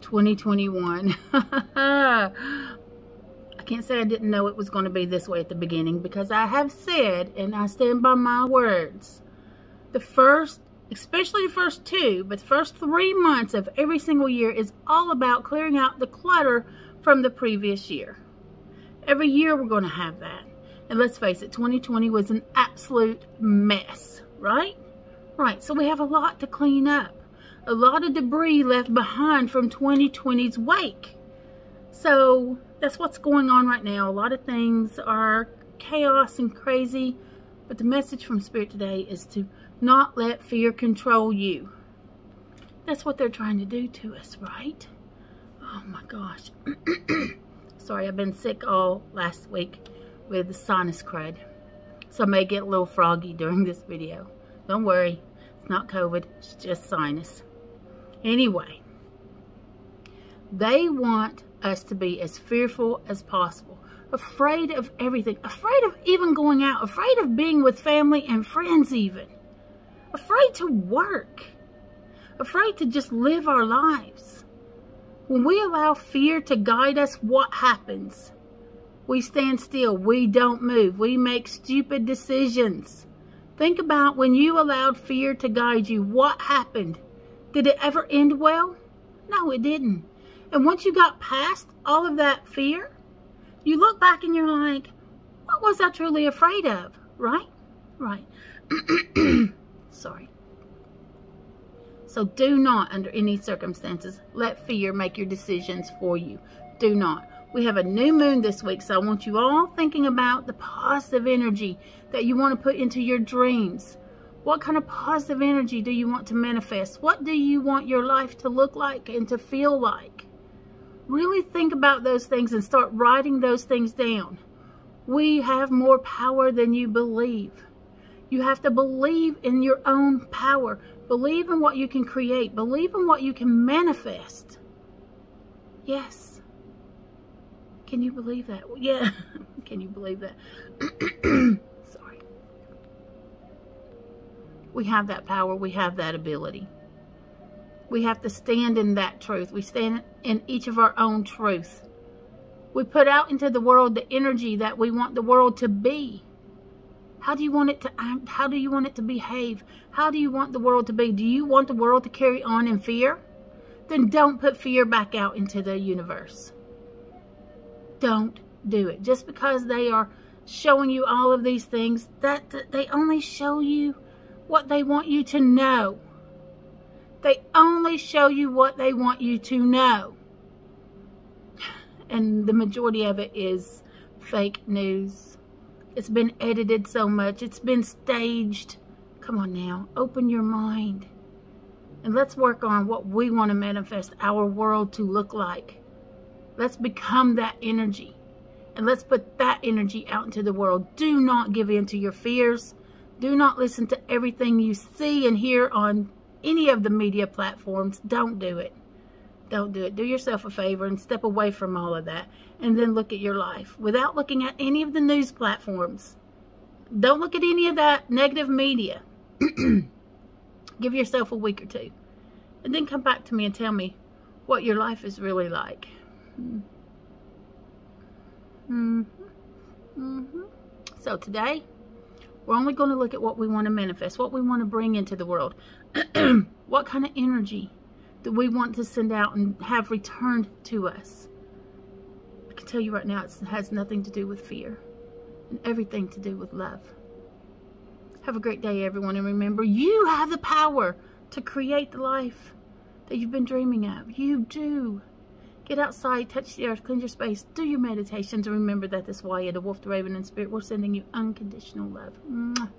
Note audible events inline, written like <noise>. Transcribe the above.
2021. <laughs> I can't say I didn't know it was going to be this way at the beginning because I have said, and I stand by my words, the first, especially the first two, but the first three months of every single year is all about clearing out the clutter from the previous year. Every year we're going to have that. And let's face it, 2020 was an absolute mess, right? Right, so we have a lot to clean up a lot of debris left behind from 2020's wake. So that's what's going on right now. A lot of things are chaos and crazy, but the message from Spirit today is to not let fear control you. That's what they're trying to do to us, right? Oh my gosh. <clears throat> Sorry, I've been sick all last week with the sinus crud. So I may get a little froggy during this video. Don't worry, it's not COVID, it's just sinus. Anyway, they want us to be as fearful as possible, afraid of everything, afraid of even going out, afraid of being with family and friends even, afraid to work, afraid to just live our lives. When we allow fear to guide us, what happens? We stand still. We don't move. We make stupid decisions. Think about when you allowed fear to guide you. What happened? Did it ever end well? No, it didn't. And once you got past all of that fear, you look back and you're like, what was I truly afraid of? Right? Right. <clears throat> Sorry. So do not, under any circumstances, let fear make your decisions for you. Do not. We have a new moon this week, so I want you all thinking about the positive energy that you want to put into your dreams. What kind of positive energy do you want to manifest? What do you want your life to look like and to feel like? Really think about those things and start writing those things down. We have more power than you believe. You have to believe in your own power. Believe in what you can create. Believe in what you can manifest. Yes. Can you believe that? <laughs> Yeah. can you believe that? <clears throat> we have that power, we have that ability. We have to stand in that truth. We stand in each of our own truth. We put out into the world the energy that we want the world to be. How do you want it to act? How do you want it to behave? How do you want the world to be? Do you want the world to carry on in fear? Then don't put fear back out into the universe. Don't do it. Just because they are showing you all of these things, that, that they only show you what they want you to know. They only show you what they want you to know. <sighs> And the majority of it is fake news. It's been edited so much. It's been staged. Come on now. Open your mind. And let's work on what we want to manifest our world to look like. Let's become that energy. And let's put that energy out into the world. Do not give in to your fears. Do not listen to everything you see and hear on any of the media platforms. Don't do it. Don't do it. Do yourself a favor and step away from all of that and then look at your life without looking at any of the news platforms. Don't look at any of that negative media. <clears throat> Give yourself a week or two and then come back to me and tell me what your life is really like. Mm -hmm. Mm -hmm. So today, we're only going to look at what we want to manifest, what we want to bring into the world. <clears throat> what kind of energy do we want to send out and have returned to us? I can tell you right now, it has nothing to do with fear and everything to do with love. Have a great day, everyone. And remember, you have the power to create the life that you've been dreaming of. You do. Get outside, touch the earth, cleanse your space, do your meditations, and remember that this is why the wolf, the raven, and spirit, we're sending you unconditional love. Mwah.